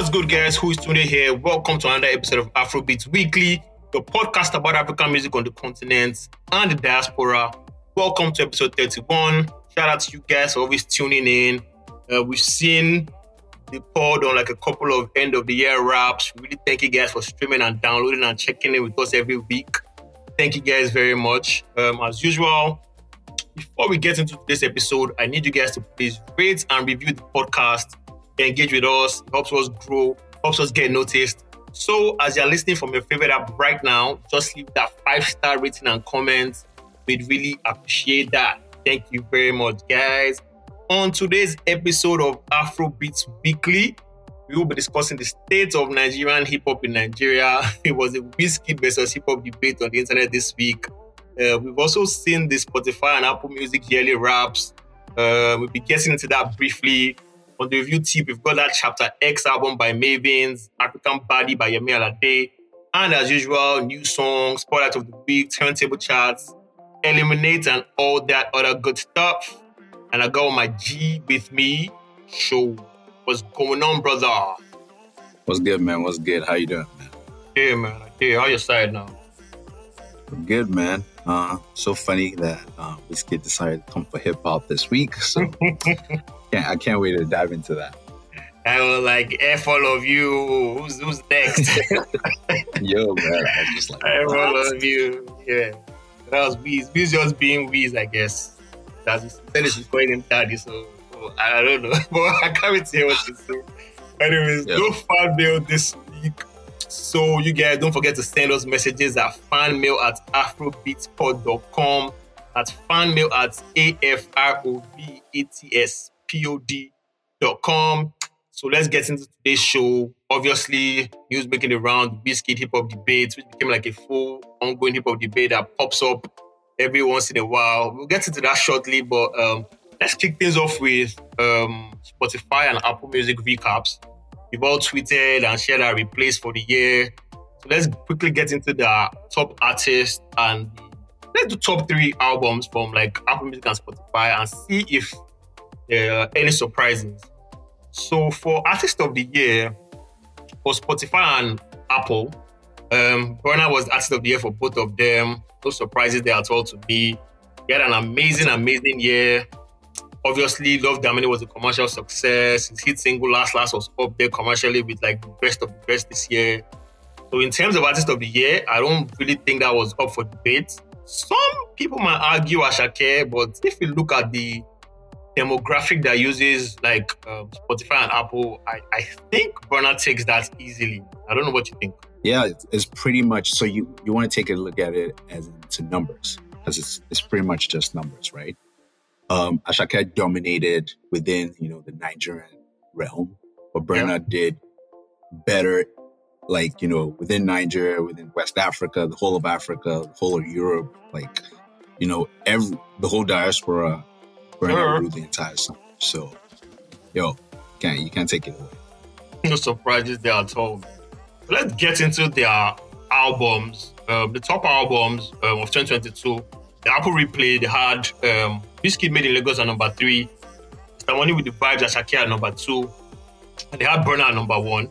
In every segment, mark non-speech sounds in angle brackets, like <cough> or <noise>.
What's good, guys? Who is Tunde here? Welcome to another episode of Afrobeats Weekly, the podcast about African music on the continent and the diaspora. Welcome to episode 31. Shout out to you guys for always tuning in. Uh, we've seen the pod on like a couple of end of the year wraps. Really thank you guys for streaming and downloading and checking in with us every week. Thank you guys very much. Um, as usual, before we get into this episode, I need you guys to please rate and review the podcast engage with us, helps us grow, helps us get noticed. So, as you're listening from your favorite app right now, just leave that five star rating and comment. We'd really appreciate that. Thank you very much, guys. On today's episode of Afrobeats Weekly, we will be discussing the state of Nigerian hip hop in Nigeria. <laughs> It was a Wizkid versus hip hop debate on the internet this week. Uh, we've also seen the Spotify and Apple Music yearly wraps. Uh, we'll be getting into that briefly. On the review tip, we've got that Chapter X album by Mavins, African Baddie by Yemi Alade, and as usual, new songs, spotlight of the week, turntable charts, eliminate, and all that other good stuff. And I got my G with me. Show what's going on, brother? What's good, man? What's good? How you doing, man? Yeah, man. Yeah, how your side now? Good, man. Uh, so funny that uh, this kid decided to come for hip hop this week. So <laughs> can't, I can't wait to dive into that. I was like, F all of you. Who's who's next? <laughs> Yo, man. I just like, F all of you. Yeah. That was Weez. Weez just being Weez, I guess. That's said he's calling him daddy, so, so, I don't know. <laughs> but I can't wait to hear what you say. Anyways, yep. no fan mail this week. So you guys don't forget to send us messages at fanmail at afrobeatspod.com. At fanmail at A-F-R-O-B-A-T-S pod.com. So let's get into today's show. Obviously, news making around the Wizkid hip hop debate, which became like a full ongoing hip hop debate that pops up every once in a while. We'll get into that shortly, but um, let's kick things off with um, Spotify and Apple Music recaps. We've all tweeted and shared our replays for the year. So let's quickly get into the top artists and let's do top three albums from like Apple Music and Spotify and see if uh, any surprises. So for Artist of the Year, for Spotify and Apple, um, Burna was Artist of the Year for both of them. No surprises there at all to me. He had an amazing, amazing year. Obviously, Love Damini was a commercial success. His hit single Last Last was up there commercially with like the best of the best this year. So in terms of Artist of the Year, I don't really think that was up for debate. Some people might argue Asake, but if you look at the demographic that uses like um, Spotify and Apple, I, I think Burna takes that easily. I don't know what you think. Yeah, it's, pretty much so you you want to take a look at it as into numbers because it's it's pretty much just numbers, right? Um, Asake dominated within you know the Nigerian realm, but Burna yeah. did better, like you know within Nigeria, within West Africa, the whole of Africa, the whole of Europe, like you know every the whole diaspora burn sure. the entire summer. So, yo, can't you can't take it away. No surprises there at all. Let's get into their albums. Um, the top albums um, of 2022. The Apple Replay, they had um, Wizkid Made in Lagos at number three. Stamoni with the Vibes at Shakira at number two. And they had Burna at number one.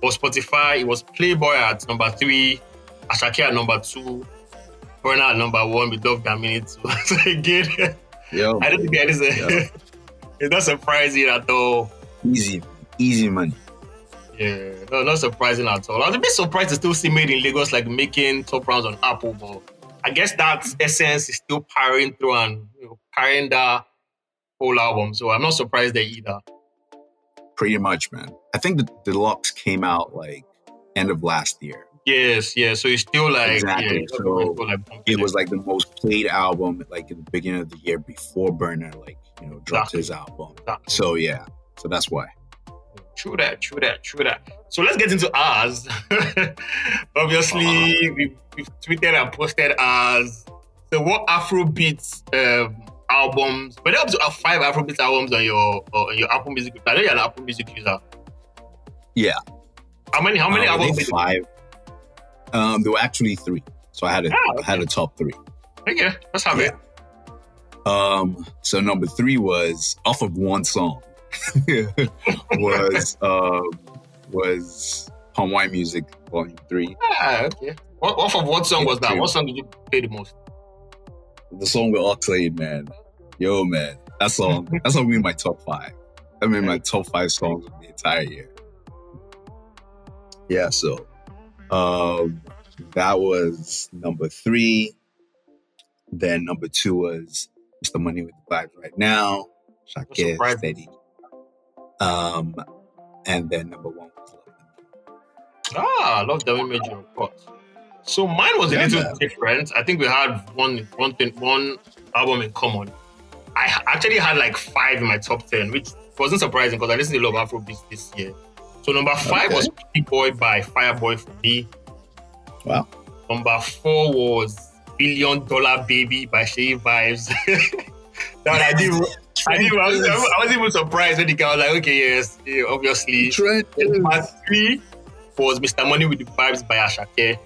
For Spotify, it was Playboy at number three, Asake at number two, Burna at number one with Love Damini so <laughs> again, Yo, I don't think that is a. <laughs> it's not surprising at all. Easy, easy money. Yeah, no, not surprising at all. I was a bit surprised to still see Made in Lagos like making top rounds on Apple, but I guess that essence is still powering through and you know, carrying that whole album. So I'm not surprised there either. Pretty much, man. I think the deluxe came out like end of last year. Yes, yeah. So it's still like exactly. Yeah, so like it was like the most played album like in the beginning of the year before Burna like you know dropped exactly. his album. Exactly. So yeah, so that's why. True that, true that, true that. So let's get into ours. <laughs> Obviously, uh-huh. we, we've tweeted and posted ours. So what Afrobeats um, albums? But there are five Afrobeats albums on your on your Apple Music. I know you're an Apple Music user. Yeah. How many? How many um, albums? Five. Um, there were actually three, so I had a oh, okay. I had a top three. Okay, let's have yeah. it. Um, so number three was off of one song. <laughs> was um, was Wine Music Volume Three. Ah, okay. What, what of what song was that? What song did you play the most? The song with Oxlade, man. Yo, man, that song. <laughs> that song in my top five. I mean, my top five songs of the entire year. Yeah, so um, that was number three. Then number two was Mr. Money with the Vibes Right Now, Shakir surprising. Steady. Um, and then number one was Love. Ah, I love that image, of course. So mine was a Yeah, little man. different. I think we had one one thing, one album in common. I actually had like five in my top ten, which wasn't surprising because I listened to a lot of Afrobeats this year. So number five Okay. was Pretty Boy by Fireboy for me. Wow. Number four was Billion Dollar Baby by Seyi Vibez. <laughs> that I didn't. I, didn't I, was, I wasn't even surprised when the guy was like, "Okay, yes, yeah, obviously." Number three was Mr. Money with the Vibes by Asake.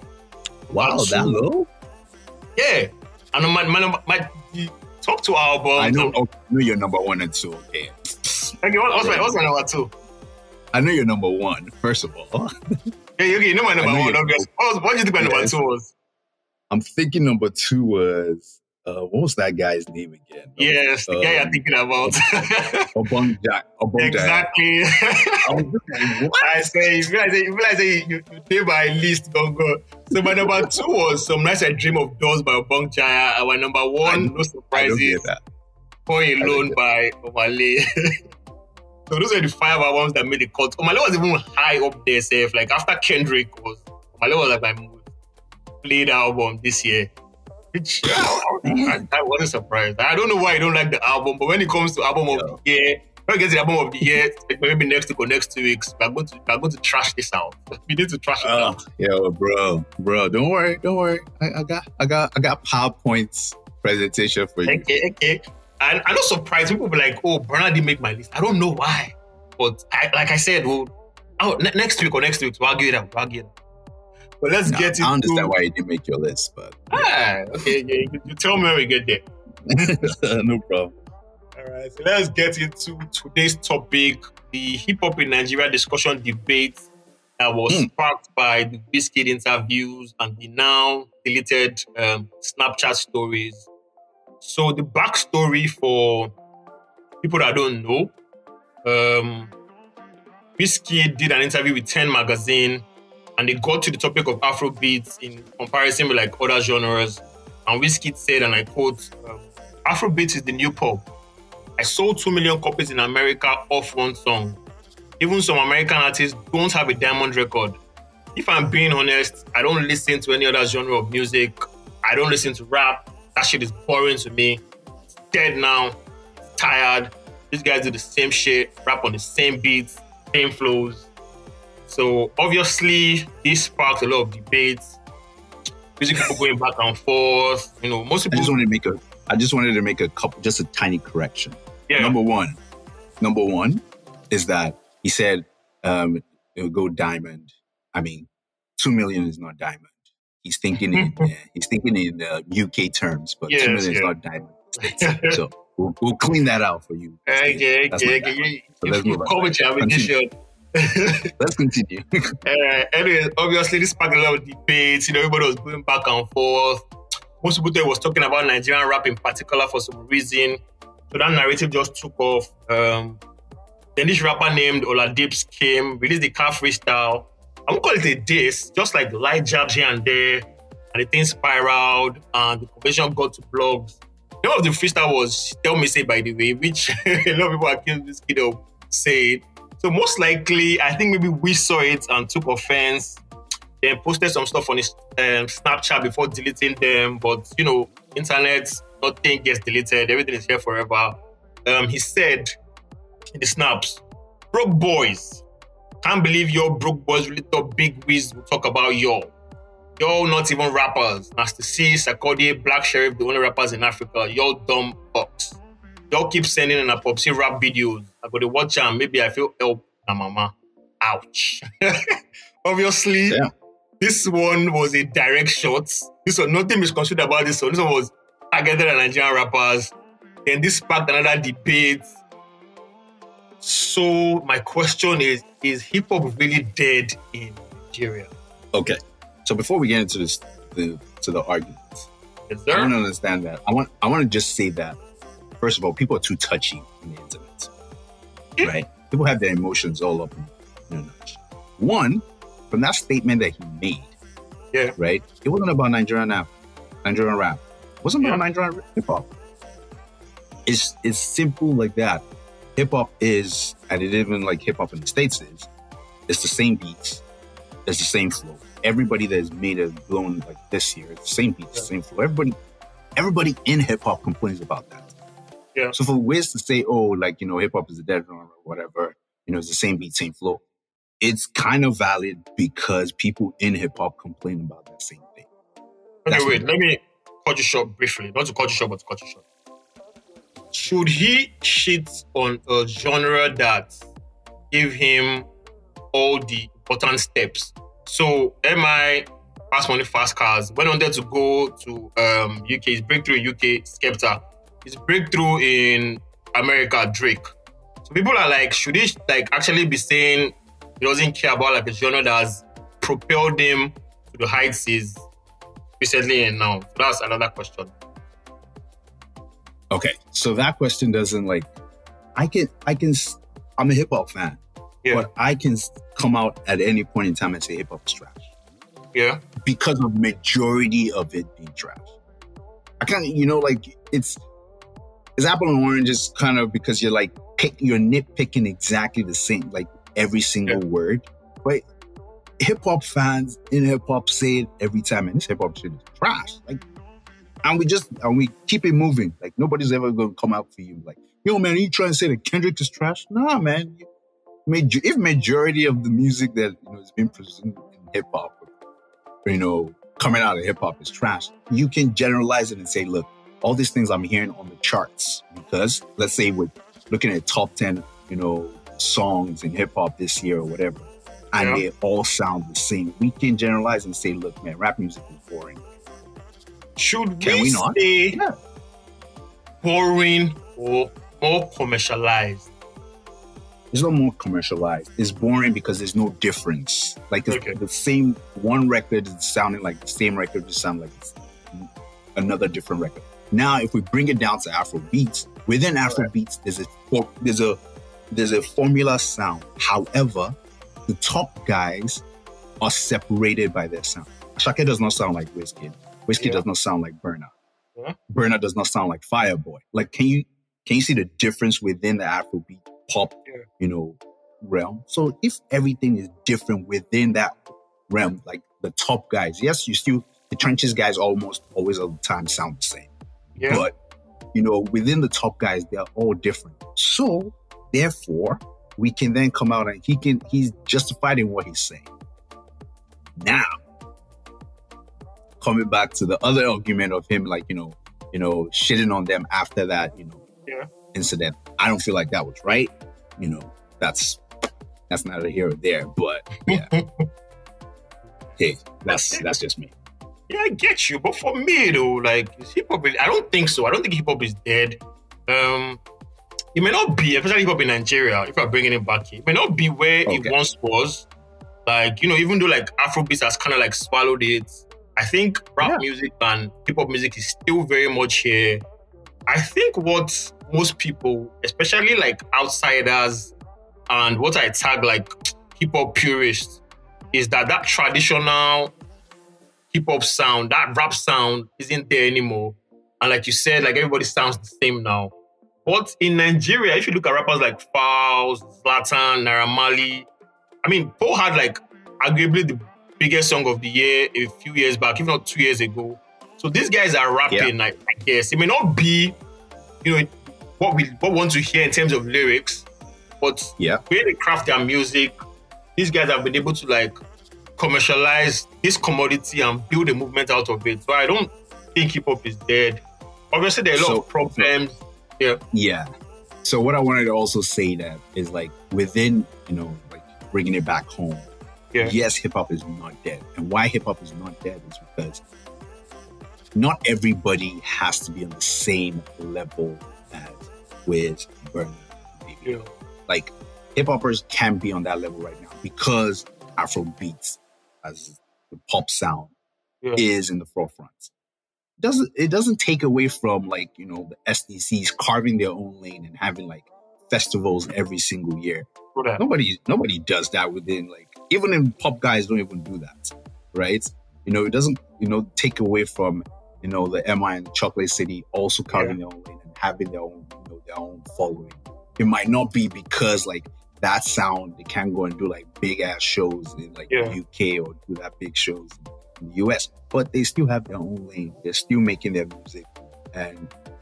Wow, Number that low? Yeah. And my, my, my, top two albums. I know. I know you're number one and two. Okay. Okay, what, what's, my, what's my number two? I know you're number one, first of all, <laughs> Yeah, okay, you know my number one, you're- What, what do you think my number Yes. two was? I'm thinking number two was uh, what was that guy's name again? Yes, the guy you're Um, thinking about. <laughs> Obong Jack. Obong Jack. exactly. I like, what? I say, if you if you guys you, you did my list, don't go. So my number two was Some Nights I Dream of Doors by Obongjayar. My number one, No I don't Surprises. Boy Alone by Omah Lay. <laughs> so those are the five albums that made the cut. Omah Lay was even high up there, safe. Like after Kendrick was, Omah Lay was like my most played album this year. Which yeah, I, I wasn't surprised. I don't know why I don't like the album, but when it comes to album of the year, when I get the album of the year, maybe next week or next two weeks, we're going to we're going to trash this out. <laughs> We need to trash it Oh, out. yo, bro, bro, don't worry, don't worry. I, I got, I got, I got PowerPoints presentation for you. Okay, okay. And I'm not surprised. People be like, "Oh, Burna didn't make my list." I don't know why, but I, like I said, well, oh, ne- next week or next week, we'll argue it out. We'll argue it out. But let's Nah, get into. I understand why you didn't make your list, but Ah, okay, you, you tell me when we get there. <laughs> no problem. All right, so let's get into today's topic: the hip hop in Nigeria discussion debate that was Hmm. sparked by the Wizkid interviews and the now deleted um, Snapchat stories. So the backstory for people that don't know, um, Wizkid did an interview with Ten Magazine, and they got to the topic of Afrobeats in comparison with like other genres. And Wizkid said, and I quote, um, Afrobeats is the new pop. I sold 2 million copies in America off one song. Even some American artists don't have a diamond record. If I'm being honest, I don't listen to any other genre of music. I don't listen to rap. That shit is boring to me. It's dead now. Tired. These guys do the same shit, rap on the same beats, same flows. So obviously, this sparked a lot of debates. Music people going back and forth. You know, most I people. just wanted to make a, I just wanted to make a couple, just a tiny correction. yeah, Number one, number one is that he said um, go diamond. I mean, two million is not diamond. He's thinking in <laughs> uh, he's thinking in uh, UK terms, but Yes, two million is yeah. not diamond. <laughs> so we'll, we'll clean that out for you. Okay, That's okay, okay. You, So let's you move call with your ammunition. <laughs> Let's continue. uh, anyway, obviously, this sparked a lot of debates. You know, everybody was going back and forth. Most people there was talking about Nigerian rap in particular for some reason. So that narrative just took off. Um, then this rapper named Oladips came, released the car freestyle. I won't call it a diss, just like light jabs here and there. And the thing spiraled, and the conversation got to blogs. Name of the freestyle was Tell Me Say By The Way, which <laughs> a lot of people accused this kid of saying. So most likely, I think maybe we saw it and took offense. Then posted some stuff on his um, Snapchat before deleting them. But you know, internet, nothing gets deleted. Everything is here forever. Um, he said in the snaps, "Broke boys, can't believe your broke boys little Big Wiz will talk about y'all. Y'all not even rappers. Nasty C, Sarkodie, Black Sherif, the only rappers in Africa. Y'all dumb fucks. Y'all keep sending in a popsy rap videos. I go to watch them. Maybe I feel help na mama. Ouch. <laughs> Obviously, Yeah. this one was a direct shot. This one, nothing misconstrued about this one. This one was targeted at Nigerian rappers. Then this sparked another debate. So my question is: Is hip hop really dead in Nigeria? Okay. So before we get into this, the to the arguments, Is I to understand that. I want I want to just say that first of all, people are too touchy in the internet, Yeah. right? People have their emotions all up in a notch. One, from that statement that he made, Yeah. right? It wasn't about Nigerian rap, Nigerian rap. It wasn't about Nigerian hip hop. It's it's simple like that. Hip hop is, and it even like hip hop in the states is, it's the same beats, it's the same flow. Everybody that has made a blown like this year, it's the same beats, the same flow. Everybody, everybody in hip hop complains about that. Yeah. So for Wiz to say, oh, like you know, hip hop is a dead genre or whatever, you know, it's the same beat, same flow. It's kind of valid because people in hip hop complain about that same thing. Okay, That's wait. Let me cut you short briefly. Not to cut you short, but to cut you short. Should he cheat on a genre that gave him all the important steps? So, MI, Fast Money, Fast Cars, went on there to go to um, UK. His breakthrough in UK, Skepta. His breakthrough in America, Drake. So people are like, should he like actually be saying he doesn't care about like a genre that has propelled him to the heights he's recently and now? So that's another question. Okay, so that question doesn't like. I can, I can. I'm a hip hop fan, Yeah. but I can come out at any point in time and say hip hop is trash Yeah. because of majority of it being trash. I kind of, you know, like it's it's apple and oranges, kind of because you're like pick, you're nitpicking exactly the same, like every single word. But hip hop fans in hip hop say it every time, and this hip hop shit is trash. Like, and we just and we keep it moving. Like nobody's ever gonna come out for you. Like, yo, man, you trying to say that Kendrick is trash? Nah, man. Major- if majority of the music that you know is being presented in hip hop, you know, coming out of hip hop is trash, you can generalize it and say, look, all these things I'm hearing on the charts because let's say we're looking at top ten, you know, songs in hip hop this year or whatever, and Yeah. they all sound the same. We can generalize and say, look, man, rap music is boring. Should Can we, we not? say Yeah. boring or more commercialized? It's not more commercialized. It's boring because there's no difference. Like Okay. the same one record is sounding like the same record, just sound like another different record. Now, if we bring it down to Afro beats, within Afro beats, there's a there's a there's a formula sound. However, the top guys are separated by their sound. Shaka does not sound like Wizkid. Wizkid Yeah. does not sound like Burna. Yeah. Hmm? Burna does not sound like Fireboy. Like, can you can you see the difference within the Afrobeat pop, Yeah. you know, realm? So if everything is different within that realm, like the top guys, yes, you still the trenches guys almost always all the time sound the same. Yeah. But you know, within the top guys, they're all different. So therefore, we can then come out and he can he's justified in what he's saying. Now, coming back to the other argument of him, like you know, you know, shitting on them after that, you know, Yeah. incident. I don't feel like that was right. You know, that's that's neither here or there. But yeah, <laughs> hey, that's that's just me. Yeah, I get you. But for me though, like is hip hop I don't think so. I don't think hip hop is dead. Um it may not be, especially hip hop in Nigeria, if I'm bringing it back here. It may not be where it once was. Like, you know, even though like Afrobeats has kind of like swallowed it, I think rap Yeah. music and hip hop music is still very much here. I think what most people, especially like outsiders and what I tag like hip hop purists, is that that traditional hip hop sound, that rap sound isn't there anymore. And like you said, like everybody sounds the same now. But in Nigeria, if you look at rappers like Falz, Zlatan, Naira Marley, I mean, Paul had like arguably the biggest song of the year a few years back, if not two years ago. So these guys are rapping, like I guess it may not be, you know, what we what we want to hear in terms of lyrics, but Yeah. where they craft their music, these guys have been able to like commercialize this commodity and build a movement out of it. So I don't think hip hop is dead. Obviously, there are a lot So- of problems. Yeah, Yeah. So what I wanted to also say that is like within, you know, like bringing it back home. Yeah. Yes, hip hop is not dead. And why hip hop is not dead is because not everybody has to be on the same level as Wiz, Burna, yeah, like hip hoppers can be on that level right now because Afro beats as the pop sound Yeah. is in the forefront. Doesn't it doesn't take away from like you know the SDCs carving their own lane and having like festivals every single year. That. Nobody nobody does that within like even in pop guys don't even do that, right? You know it doesn't you know take away from you know the MI and Chocolate City also carving their own lane and having their own you know their own following. It might not be because like that sound they can't go and do like big ass shows in like Yeah. the UK or do that big shows in the US, but they still have their own lane. They're still making their music and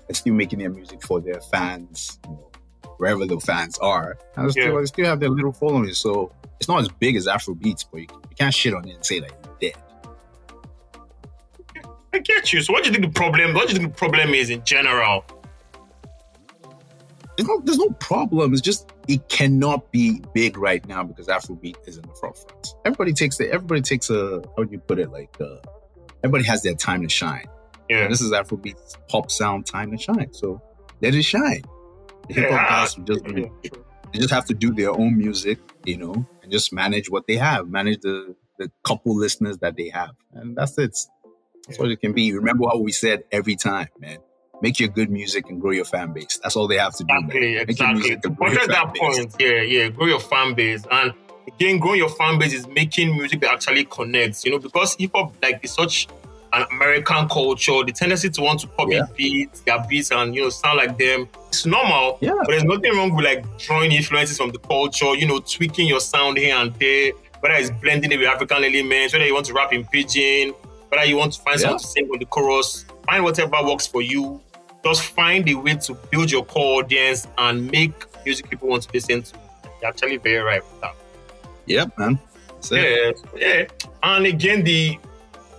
they're still making their music for their fans, you know, wherever the fans are. And they still, Yeah. still have their little following. So it's not as big as Afro beats, but you, you can't shit on it and say that you're dead. I get you. So what do you think the problem? What do you think the problem is in general? There's no, there's no problem. It's just it cannot be big right now because Afrobeat is in the front front. Everybody takes it. Everybody takes a how would you put it? Like uh, everybody has their time to shine. Yeah. This is Afrobeat's pop sound time to shine. So let it shine. Hip hop guys just Yeah. they just have to do their own music, you know, and just manage what they have, manage the the couple listeners that they have, and that's it. That's what it can be. Remember what we said every time, man. Make your good music and grow your fan base. That's all they have to do. man. Exactly, exactly. music To and grow your project fan that base. point, yeah, yeah, grow your fan base. And again, growing your fan base is making music that actually connects, you know, because hip hop like is such an American culture, the tendency to want to copy Yeah. beats, their beats and you know, sound like them. It's normal. Yeah. But there's nothing wrong with like drawing influences from the culture, you know, tweaking your sound here and there, whether it's blending it with African elements, whether you want to rap in pidgin, whether you want to find Yeah. someone to sing on the chorus, find whatever works for you. Just find a way to build your core audience and make music people want to listen to. You're actually very right with that. Yep, man. Yeah, yeah. And again, the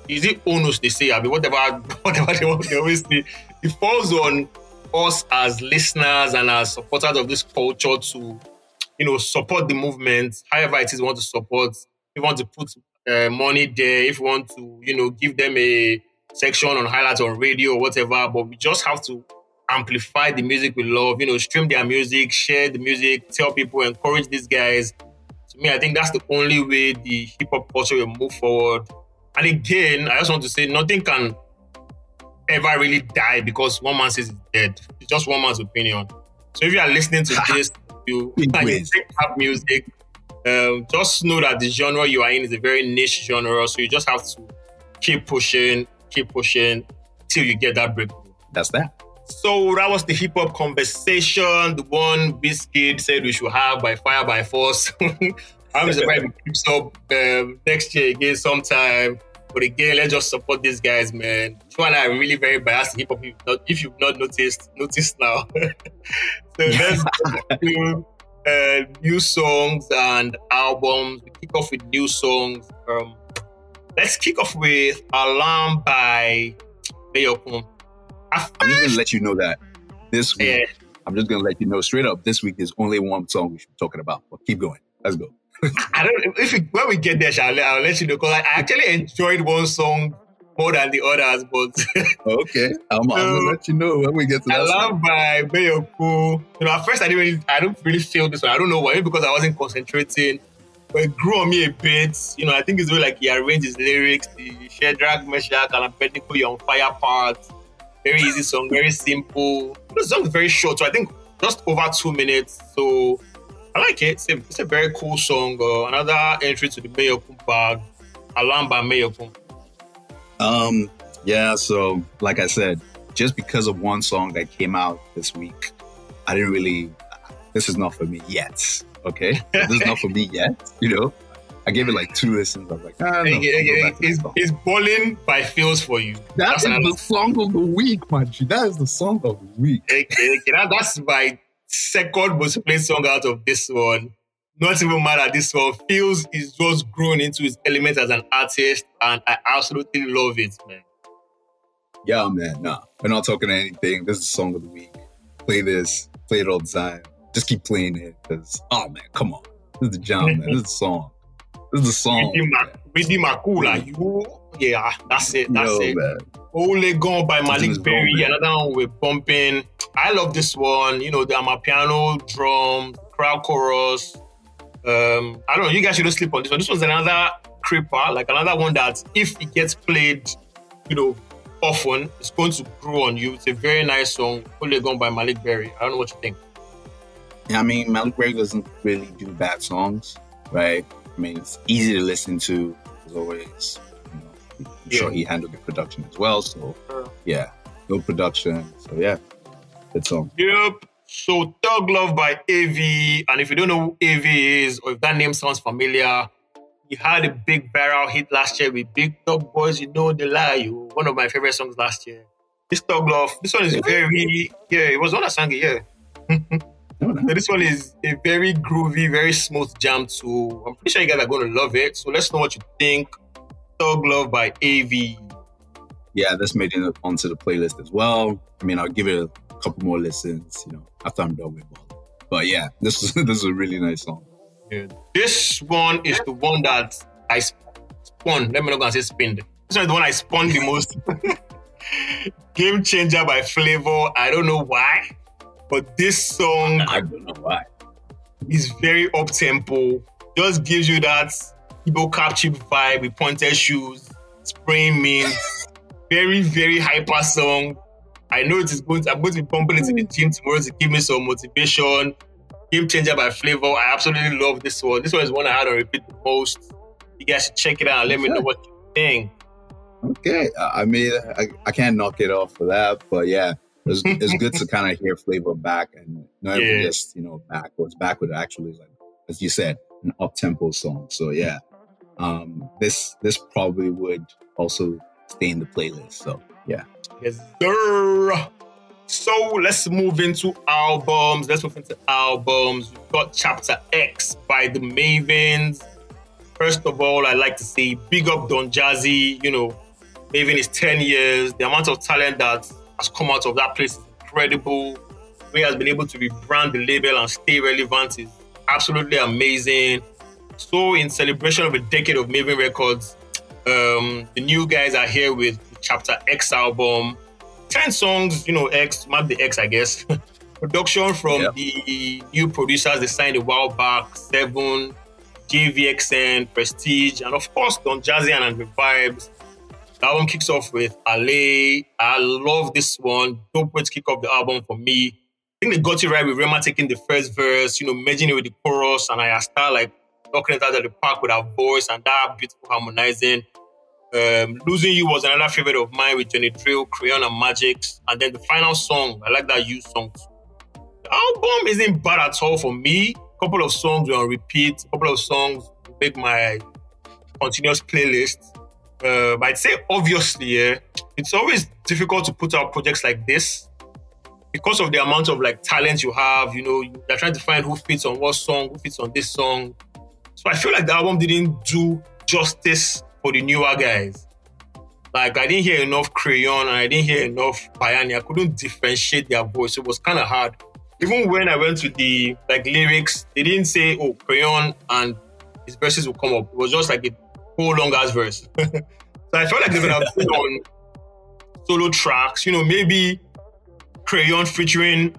is it onus they say? I mean, whatever, <laughs> whatever they, want- they always say, it falls on us as listeners and as supporters of this culture to, you know, support the movement. However, it is want to support. If you want to put uh, money there, if you want to, you know, give them a section on highlights on radio or whatever, but we just have to amplify the music we love. You know, stream their music, share the music, tell people, encourage these guys to me, I think that's the only way the hip hop culture will move forward. And again, I just want to say nothing can ever really die because one man says it's dead. It's just one man's opinion. So if you are listening to this, you Big and you quiz. think rap music, um, just know that the genre you are in is a very niche genre. So you just have to keep pushing, keep pushing till you get that breakthrough. That's that. So that was the hip hop conversation, the one Wizkid said we should have by fire by force. <laughs> I'm surprised it keeps up um, next year again sometime. But again, let's just support these guys, man. Joe and I are really very biased hip hop. If, you've not- if you've not noticed, notice now. <laughs> so let's do uh, new songs and albums. We kick off with new songs. Um, let's kick off with Alarm by Mayokun. I I'm just gonna let you know that this week. Yeah. I'm just gonna let you know straight up. This week is only one song we should be talking about. But keep going. Let's go. I don't if we, when we get there, I'll, let- I'll let you know because I actually enjoyed one song more than the others. But <laughs> Okay. I'm, I'm gonna let you know when we get to I that. song. love by Mayokun. You know, at first I didn't really, I don't really feel this one. I don't know why, because I wasn't concentrating. But it grew on me a bit. You know, I think it's way like he arranged his lyrics, the Shadrach, Meshach, and Abednego, on Fire part. Very easy song, very simple. The song is very short, so I think just over two minutes. So I like it. It's a, it's a very cool song. Uh, another entry to the Mayokun bag, Alarm by Mayokun. Um, yeah, so like I said, just because of one song that came out this week, I didn't really this is not for me yet. Okay? <laughs> this is not for me yet, you know. I gave it like two listens. I was like, ah, no, I'll go back to this It's, it's balling by feels for you. That That's is the song of the week, man. That is the song of the week. Okay, okay, that, that's my second most played song out of this one. Not even mad at this one. Feels is just grown into his element as an artist, and I absolutely love it, man. Yeah, man. Nah, we're not talking anything. This is the song of the week. Play this. Play it all the time. Just keep playing it. Cause oh man, come on. This is the jam, man. This is the song. This is the song. Ridi Makula, you, yeah, that's it, that's it. man. Gone by Malik Berry, another one with bumping. I love this one. You know, the Amapiano drums, crowd chorus. Um, I don't know. You guys shouldn't sleep on this one. This was another creeper, like another one that if it gets played, you know, often, it's going to grow on you. It's a very nice song, only gone by Malik Berry. I don't know what you think. Yeah, I mean, Malik Berry doesn't really do bad songs, right? I mean, it's easy to listen to. As always, I'm Yeah. sure he handled the production as well. So yeah, no production. So yeah, good song. Yep. So Thug Love by AV. And if you don't know who AV is, or if that name sounds familiar, he had a big viral hit last year with Big Dog Boys, You Know the Lie. You one of my favorite songs last year. This Thug Love, this one is very yeah, it was on a sang it, yeah. Oh, no. So this one is a very groovy, very smooth jam too. I'm pretty sure you guys are going to love it. So let's know what you think. Thug Love by AV. Yeah, that's made it onto the playlist as well. I mean, I'll give it a couple more listens, you know, after I'm done with Ball. But yeah, <laughs> this is this is a really nice song. This one is the one that I spun. Let me not go and say spinned. This one is the one I spun the most. <laughs> Game Changer by Flavour. I don't know why, but this song I don't know why. is very up tempo. Just gives you that Igbo cap chip vibe with pointed shoes, spraying mint. very, very hyper song. I know it is going to, I'm going to be pumping it in the mm. gym tomorrow to give me some motivation. Game changer by Flavour. I absolutely love this one. This one is one I had on repeat the most. You guys should check it out and let me know what you think. Okay, I mean, I, I can't knock it off for that, but yeah, it's, it's good to <laughs> kind of hear Flavour back and not even Yeah. just you know back backwards. Backward actually like, as you said, an up tempo song. So yeah, um, this this probably would also stay in the playlist. So yeah, Yes, sir. So let's move into albums. Let's move into albums. We've got Chapter X by the Mavins. First of all, I'd like to say big up Don Jazzy. You know, Mavin is 10 years. The amount of talent that has come out of that place is incredible. He has been able to rebrand the label and stay relevant is absolutely amazing. So, in celebration of a decade of Mavin Records, um, the new guys are here with Chapter X album. 10 songs, you know, X, mark the X, I guess. <laughs> Production from Yeah. the new producers they signed a while back, Seven, JVXN, Prestige, and of course, Don Jazzy and Andre Vibez. The album kicks off with Ale. I love this one. Dope way to kick off the album for me. I think they got it right with Rema taking the first verse, you know, merging it with the chorus, and I start like knocking it out of the park with her voice and that beautiful harmonizing. Um, Losing You was another favorite of mine with Johnny Drille, Crayon and Magixx. And then the final song, I like that You song. The album isn't bad at all for me. A couple of songs were on repeat, a couple of songs make my continuous playlist. Um, I'd say obviously, yeah, it's always difficult to put out projects like this because of the amount of like talent you have. You know, you're trying to find who fits on what song, who fits on this song. So I feel like the album didn't do justice for the newer guys. Like I didn't hear enough Crayon and I didn't hear enough Pioneer. I couldn't differentiate their voice. It was kind of hard. Even when I went to the like lyrics, they didn't say, "Oh, Crayon and his verses will come up." It was just like a whole long ass verse. <laughs> so I felt like they could have <laughs> put on solo tracks. You know, maybe Crayon featuring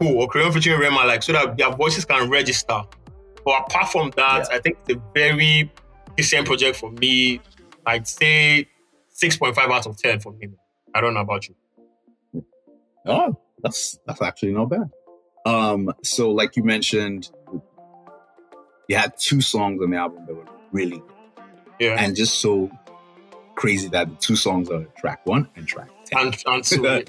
who or Crayon featuring Rema, like so that their voices can register. But apart from that, I think it's a very decent project for me. I'd say 6.5 out of 10 for me. I don't know about you. oh, that's that's actually not bad. Um, so like you mentioned, you had two songs on the album that were really good. Yeah. and just so crazy that the two songs are track one and track ten. And, and two. <laughs> I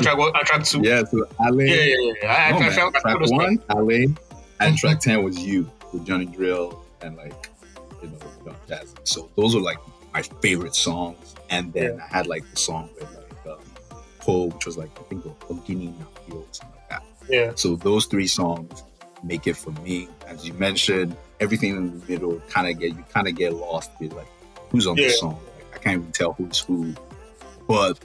track one, and track two. Yeah, so Ale, Yeah, yeah, yeah. I, no, I man, felt I track one, Ale, and track ten was you with Johnny Drille and like you know Don Jazzy. So those were like my favorite songs. And then I had like the song with like um, Poe, which was like I think Ogini Napio, something like that. Yeah. So those three songs make it for me. As you mentioned, everything in the middle kind of get you kind of get lost with like who's on Yeah. the song. Like, I can't even tell who's who. But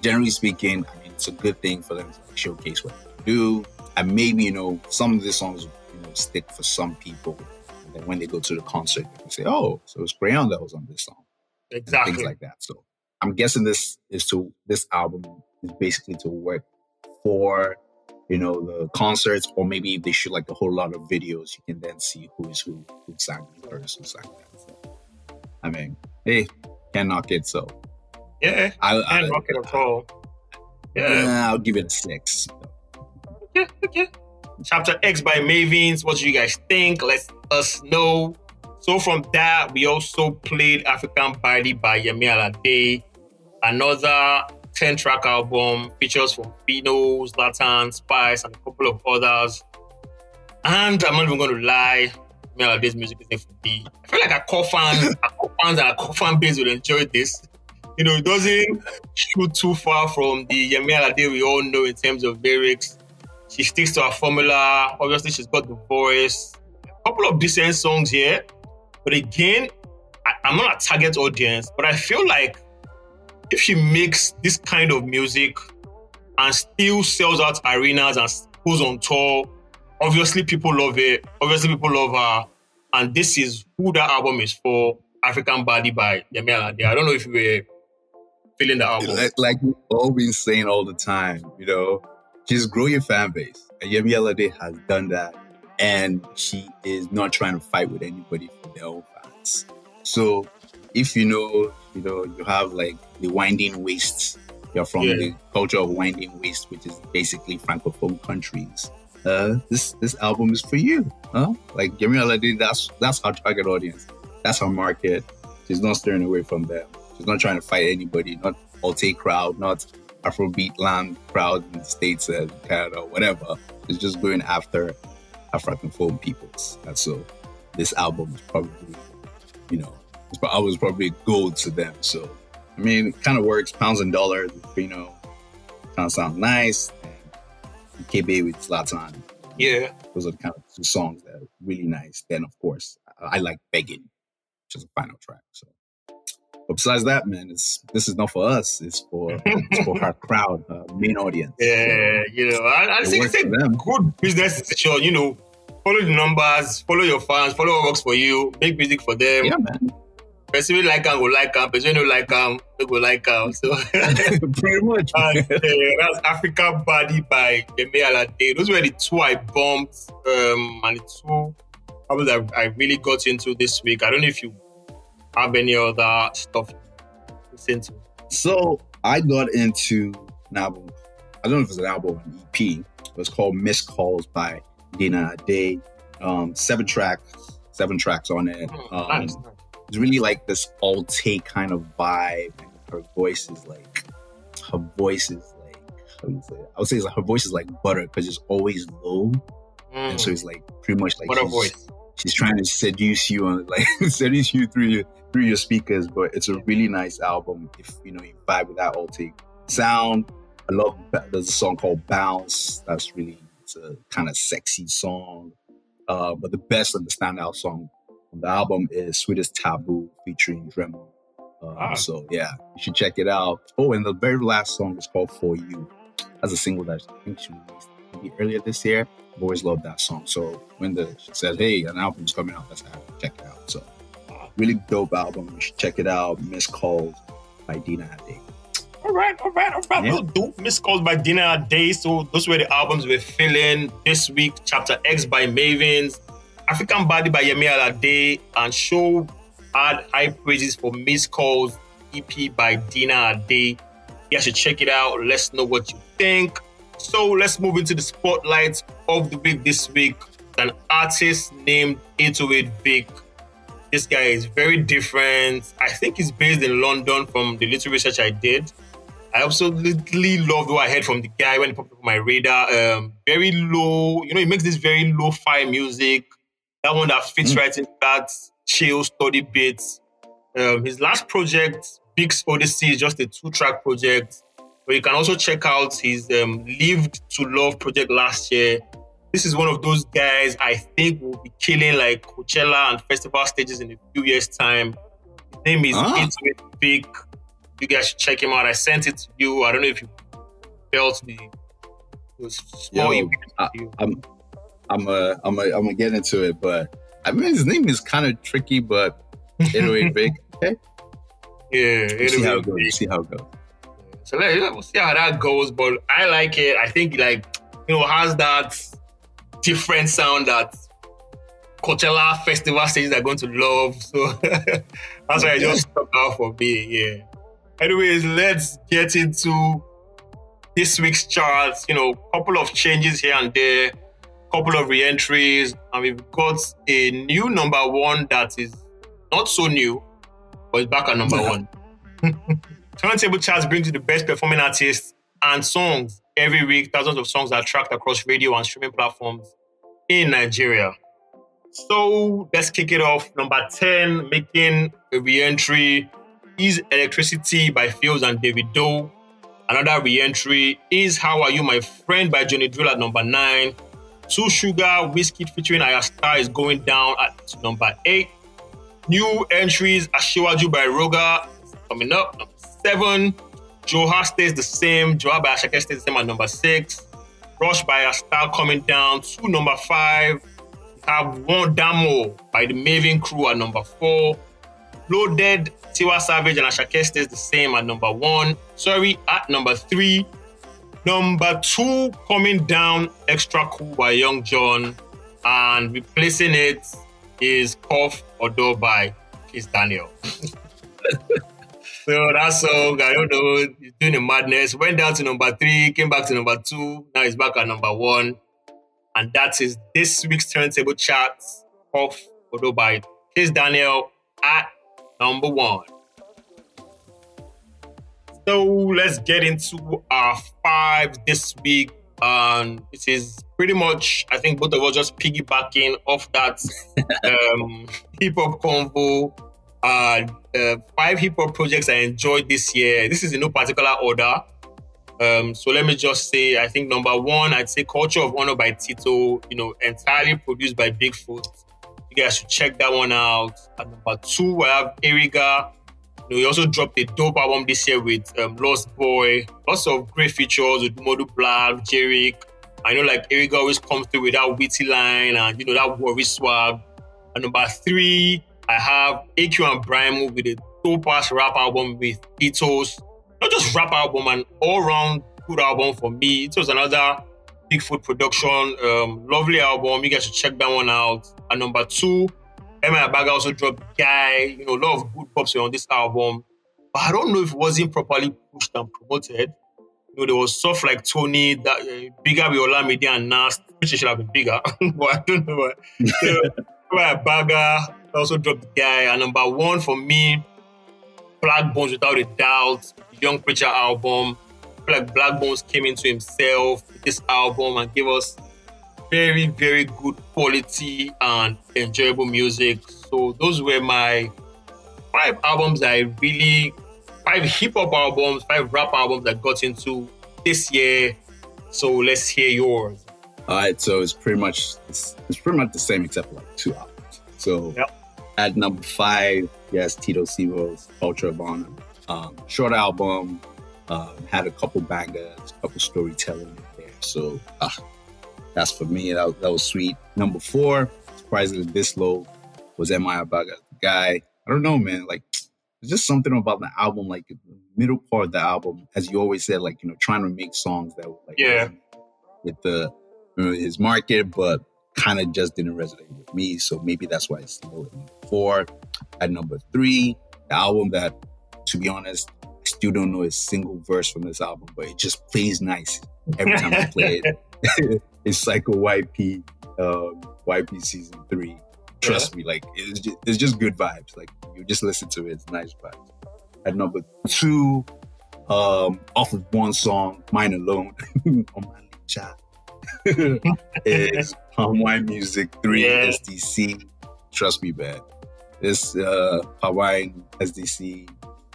generally speaking, I mean, it's a good thing for them to like, showcase what they do. And maybe you know some of the songs stick for some people. And then when they go to the concert, they can say, "Oh, so it's Crayon that was on this song." Exactly. things like that. So I'm guessing this is to this album is basically to work for you know, the concerts, or maybe if they shoot like a whole lot of videos, you can then see who is who, who sang this verse, who sang that. So, I mean, hey, can't knock it. So, Yeah, I, can't I, knock it at all. Yeah. yeah, I'll give it a six. Okay, okay. Chapter X by Mavins. What do you guys think? Let us know. So from that, we also played African Baddie by Yemi Alade, another 10-track album, features from Phyno, Zlatan, Spice, and a couple of others. And I'm not even going to lie, Yemi Alade's music isn't for me. I feel like a core fans, our core fans and our core fan base will enjoy this. You know, it doesn't shoot too far from the Yemi Alade we all know in terms of lyrics. She sticks to her formula. Obviously, she's got the voice. A couple of decent songs here. But again, I, I'm not a target audience, but I feel like if she makes this kind of music and still sells out arenas and goes on tour, obviously people love it. Obviously, people love her. And this is who that album is for African Baddie by Yemi. I don't know if you were feeling the album. Like, like we've all been saying all the time, you know, just grow your fan base. And Yemi Alade has done that. And she is not trying to fight with anybody for their own fans. So if you know, you know, you have like the winding waist, you're from Yeah. the culture of winding waist, which is basically francophone countries. Uh, this this album is for you, huh? Like Yemi Alade, that's that's our target audience. That's our market. She's not steering away from them. She's not trying to fight anybody, not Alte crowd, not Afrobeat land crowd in the States and Canada, whatever. It's just going after Francophone peoples. And so this album is probably, you know, it's, pro- I was probably gold to them. So, I mean, it kind of works. Pounds and dollars, you know, kind of sounds nice. And KB with Zlatan. Yeah. Those are the kind of two songs that are really nice. Then, of course, I, I like Begging, which is a final track. So, but besides that, man, it's this is not for us. It's for it's for our crowd, uh, main audience. <laughs> Yeah, you know, I, I think it's a good business decision. You know, follow the numbers, follow your fans, follow what works for you, make music for them. Yeah, man. Person we like them will like them, person who like them, they will like them. So, <laughs> Pretty much. and, uh, that's Africa Baddie by Yemi Alade. Those were the two I bumped, um, and the two albums that I really got into this week. I don't know if you have any other stuff to. So I got into an album. I don't know if it's an album or an EP. It was called Missed Calls by Dina Day. Um, seven tracks, seven tracks on it. Mm, Um, nice. It's really like this all take kind of vibe. And her voice is like, her voice is like, how do you say it? I would say it's like her voice is like butter because it's always low. And so Mm, it's like pretty much like she's- voice. She's trying to seduce you on like <laughs> seduce you through your through your speakers but it's a really nice album if you know you vibe with that Altic sound I love there's a song called Bounce that's really it's a kind of sexy song. Uh, but the best and the standout song on the album is Sweetest Taboo featuring Dremel um, Ah. so yeah you should check it out. Oh and the very last song is called For You. That's a single that I think she released earlier this year I've always loved that song. So when the she said, "Hey, an album's coming out," that's how I check it out. So uh, really dope album. You should check it out. Miss Calls by Dina Ade. All right, all right, all right. Yeah. We'll do Miss Calls by Dinner a Day. So those were the albums we're feeling this week. Chapter X by Mavins, African Baddie by Yemi Alade, and Show had high praises for Miss Calls EP by Dina Ade. You should check it out. Let's know what you think. So let's move into the spotlight of the week this week. An artist named 808 Vic. This guy is very different. I think he's based in London from the little research I did. I absolutely loved what I heard from the guy when he popped up on my radar. Um, very low, you know, he makes this very low-fi music. That one that fits Mm. right in that chill, study beats. Um, his last project, Big's Odyssey, is just a two-track project. But you can also check out his um, Lived to Love project last year. This is one of those guys I think will be killing like Coachella and festival stages in a few years' time. His name is Ah. Intimate Big. You guys should check him out. I sent it to you. I don't know if you felt the, the small Yo, I, you. I'm, I'm a I'm a I'm gonna get into it, but I mean his name is kind of tricky, but <laughs> 808 Vic. Okay, Yeah, we'll see how it it'll goes. See how it goes. So let, we'll see how that goes. But I like it. I think like you know, has that different sound that Coachella festival stages are going to love. <laughs> So that's why I just stuck out for me. Yeah. Anyways, let's get into this week's charts. You know, couple of changes here and there, couple of re-entries, and we've got a new number one that is not so new, but it's back at number one. <laughs> Turntable Charts brings you the best performing artists and songs every week. Thousands of songs are tracked across radio and streaming platforms in Nigeria. So let's kick it off. Number 10, making a re-entry is Electricity by Pheelz and Davido. Another re-entry is How Are You My Friend by Johnny Drille at number 9. Two Sugar Wizkid featuring Ayra Starr is going down at number 8. New entries Asiwaju by Ruger coming up, number 7. Joha stays the same. Joha by Asake stays the same at number 6. Rush by Ayra Starr coming down to number 5 have One Damo by the Mavin Crew at number four. Loaded, Tiwa Savage and Asake stays the same at number one. Sorry, at number three. Number two coming down, Extra Cool by Young Jonn. And replacing it is Cough Odo by Kizz Daniel. <laughs> so that song, I don't know, he's doing a madness. Went down to number three, came back to number two. Now he's back at number one. And that is this week's turntable charts of Odo Kizz Daniel at number one. So let's get into our five this week. And it is pretty much, I think both of us just piggybacking off that <laughs> um, hip hop convo. Uh, uh, five hip hop projects I enjoyed this year. This is in no particular order. Um, so let me just say, I think number one, I'd say Culture of Honor by Tito, you know, entirely produced by Bigfoot. You guys should check that one out. And number two, I have Erigga. You know, he also dropped a dope album this year with um, Lost Boy. Lots of great features with Modu Black, Jerick. I know like Erigga always comes through with that witty line and, you know, that Warri swag. And number three, I have AQ and Brian with a dope ass rap album with Ethos not just rap album, an all round good album for me. It was another Bigfoot production, um, lovely album. You guys should check that one out. And number two, M.I. Abaga also dropped Guy. You know, a lot of good pops on this album. But I don't know if it wasn't properly pushed and promoted. You know, there was stuff like Tony, that uh, bigger with Olamide and Nast, which should have been bigger. <laughs> but I don't know. Why. <laughs> Emma Bagger also dropped the Guy. And number one for me, Blaqbonez without a doubt. Young Preacher album. like Blaqbonez came into himself with this album and gave us very, very good quality and enjoyable music. So those were my five albums I really five hip hop albums, five rap albums that got into this year. So let's hear yours. All right, so it's pretty much it's, it's pretty much the same except for like two albums. So yep. At number five, yes, Tito Simo's Culture of Honor. Um, short album, um, had a couple bangers, a couple storytelling there. So uh, that's for me. That, that was sweet. Number four, surprisingly this low, was M.I. Abaga. Guy, I don't know, man. Like, there's just something about the album, like the middle part of the album, as you always said, like, you know, trying to make songs that were like, yeah, with the you know, his market, but kind of just didn't resonate with me. So maybe that's why it's low at number four. At number three, the album that to be honest, I still don't know a single verse from this album, but it just plays nice every time I play it. <laughs> <laughs> it's Psycho YP, um, YP season three. Trust yeah. me, like it's just, it's just good vibes. Like you just listen to it, it's nice vibes. At number two, um, off of one song, Mine Alone, <laughs> on my chat, <laughs> is Hawaiian Music 3 yeah. SDC. Trust me, man. This uh, Hawaiian SDC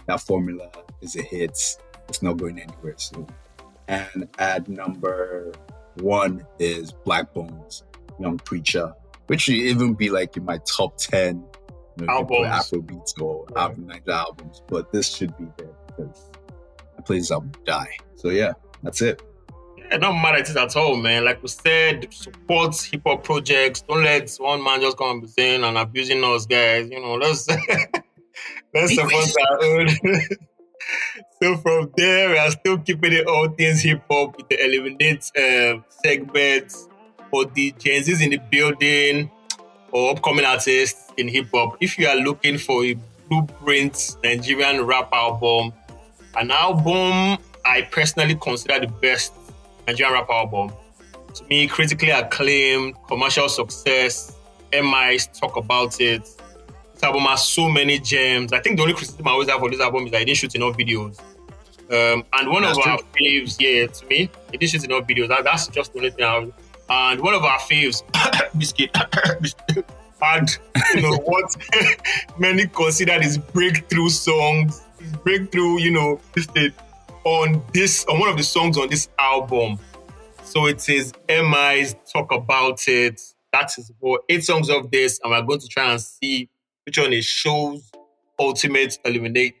that formula is a hit. It's not going anywhere soon. And at number one is Blaqbonez, Young Preacher, which should even be like in my top 10 you know, albums. Afrobeats or yeah. Afro Night albums. But this should be there because I play this album die. So yeah, that's it. Yeah, not mad at it at all, man. Like we said, support hip hop projects. Don't let one man just come and be saying and abusing us, guys. You know, let's <laughs> let's support our own <laughs> so from there, we are still keeping it all things hip hop with the Eliminate um, segments for the Gen Zs in the building or upcoming artists in hip hop. If you are looking for a blueprint Nigerian rap album, an album I personally consider the best Nigerian rap album. To me, critically acclaimed, commercial success. MIs talk about it. This album has so many gems. I think the only criticism I always have for this album is that I didn't shoot enough videos. Um, and one That's of our true. faves, yeah, to me, it didn't shoot enough videos. That, that's just the only thing I have. And one of our faves, <coughs> Biscuit, <coughs> Biscuit, had, you know, <laughs> what <laughs> many consider his breakthrough songs, breakthrough, you know, this thing on this, on one of the songs on this album. So it is MI's Talk About It. That is for eight songs of this, and we're going to try and see which one is show's ultimate eliminate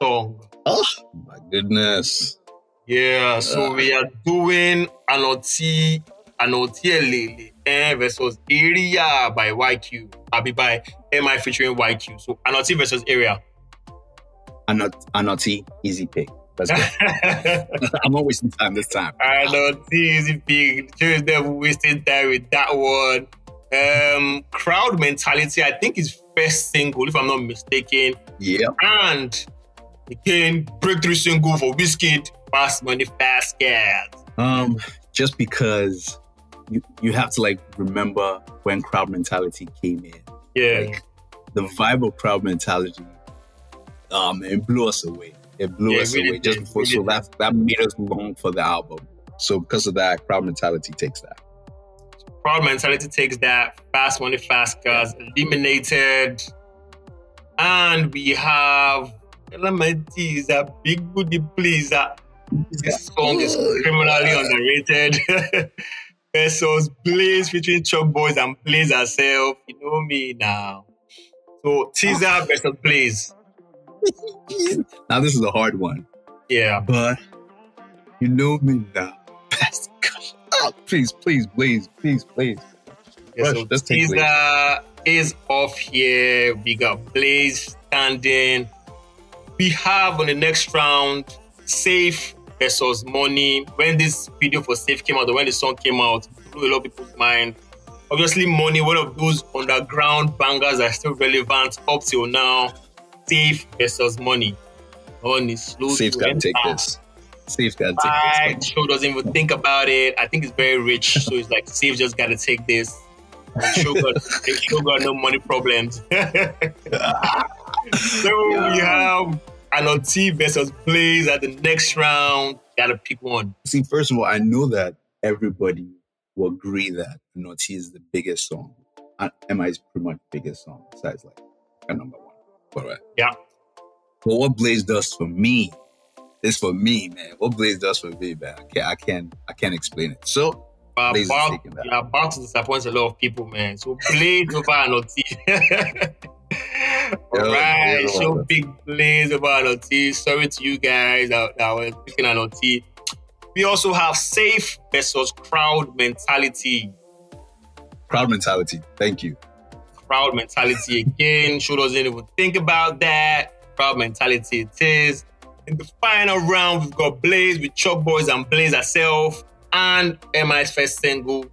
song. Oh my goodness. Yeah, so Uh. we are doing Anoti Anoti Elele eh, versus Area by YQ. I'll be by MI featuring YQ. So Anoti versus Area. Anot Anoti, easy pick. <laughs> I'm not wasting time this time. Anoti easy pick. Just never wasting time with that one. Um, crowd mentality. I think is first single, if I'm not mistaken. Yeah. And again, breakthrough single for Wizkid, Fast Money, Fast Gas. Um, just because you you have to like remember when crowd mentality came in. Yeah. Like the vibe of crowd mentality, um, it blew us away. It blew Yeah, us away just before. So that that made us long for the album. So because of that, crowd mentality takes that. Crowd mentality takes that. Fast money, fast cars, eliminated. And we have LMNT is a big booty pleaser. This song is criminally underrated. <laughs> Versus Blaze featuring Chuck Boys and Blaze herself. You know me now. So teaser ah. versus Blaze. <laughs> Now this is a hard one, Yeah. but you know me now. <laughs> Oh, please, please, please, please, please. Yeah, Rush, so let's take is off here. We got Blaze standing. We have on the next round Safe versus Money. When this video for Safe came out, or when the song came out, blew a lot of people's mind. Obviously, Money, one of those underground bangers that are still relevant up till now. Safe versus Money. On is slow Safe's to got to enter. take this. Got to take this. show doesn't even think about it. I think it's very rich, so it's like Safe just gotta take this. And show got, show got no money problems. <laughs> so yeah. we have Anoti versus Blaze at the next round. Gotta pick one. See, first of all, I know that everybody will agree that Naughty is the biggest song. And MI is pretty much the biggest song besides like a number one. But right. Yeah. But what Blaze does for me is for me, man. What Blaze does for me, man. I can't I can't I can't explain it. So uh, is about, taking that. you're about to disappoint a lot of people, man. So Blaze over Anoti. All right, yeah, show well. big Blaze over Anoti. Sorry to you guys that, that were picking Anoti. We also have safe versus crowd mentality. crowd mentality. Thank you. Crowd mentality again. Show doesn't even think about that. Crowd mentality it is. In the final round, we've got Blaze with Chuck Boys and Blaze herself and MI's first single,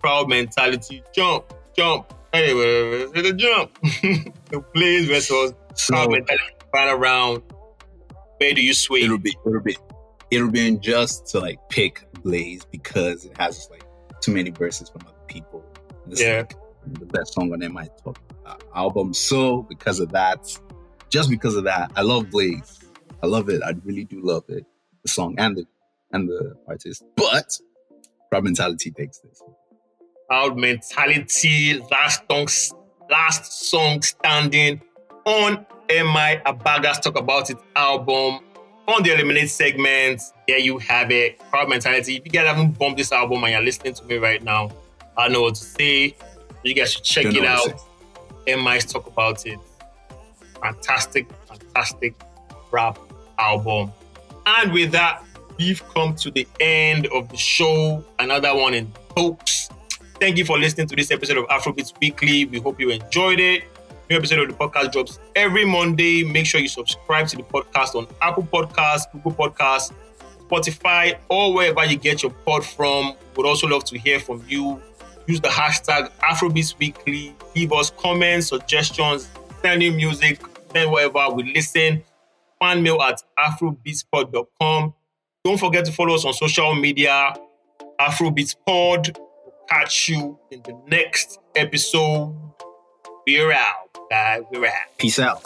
Crowd Mentality. Jump, jump. Anyway, it's a jump. <laughs> the Blaze versus So Crowd Mentality final round. Where do you sway? it'll be it'll be it'll be unjust to like pick Blaze because it has like too many verses from other people. Yeah. like, the best song on my top uh, album. So because of that, just because of that, I love Blaze. I love it. I really do love it. The song and the and the artist. But Crowd Mentality takes this. Crowd mentality, last song, last song standing on MI Abaga's Talk About It album. On the Eliminate segment, there you have it. Crowd mentality. If you guys haven't bumped this album and you're listening to me right now, I know what to say. You guys should check Don't it out. to MI's Talk About It. Fantastic, fantastic rap album. And with that, we've come to the end of the show. Another one in books. Thank you for listening to this episode of Afrobeats Weekly. We hope you enjoyed it. New episode of the podcast drops every Monday. Make sure you subscribe to the podcast on Apple Podcasts, Google Podcasts, Spotify, or wherever you get your pod from. Would also love to hear from you. Use the hashtag Afrobeats Weekly. Leave us comments, suggestions, send in music, then whatever we listen. Fan mail at afrobeatspod.com. Don't forget to follow us on social media, Afrobeatspod. Catch you in the next episode. We're out, guys. We're out. Peace out.